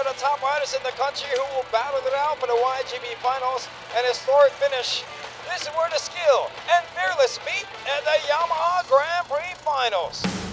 are the top riders in the country who will battle it out for the YGP finals and historic finish. This is where the skill and fearless meet at the Yamaha Grand Prix finals.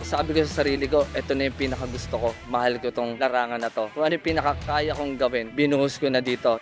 Sabi ko sa sarili ko, ito na yung pinakagusto ko. Mahal ko tong larangan na to. Kung ano yung pinakakaya kong gawin, binuhos ko na dito.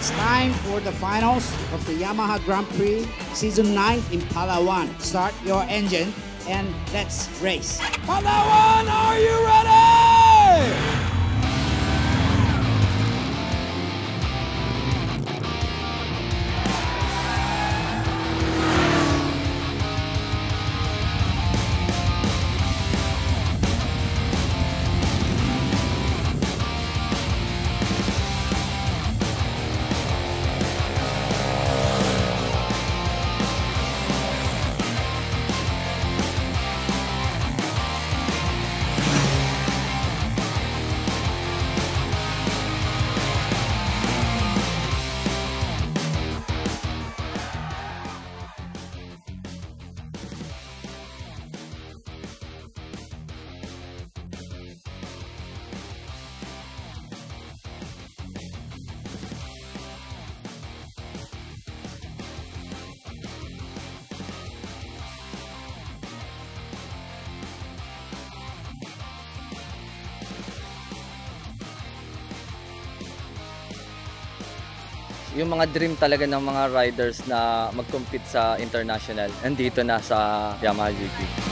It's time for the finals of the Yamaha Grand Prix Season 9 in Palawan. Start your engine and let's race. Palawan, are you ready? Yung mga dream talaga ng mga riders na mag-compete sa international, nandito na sa Yamaha GP.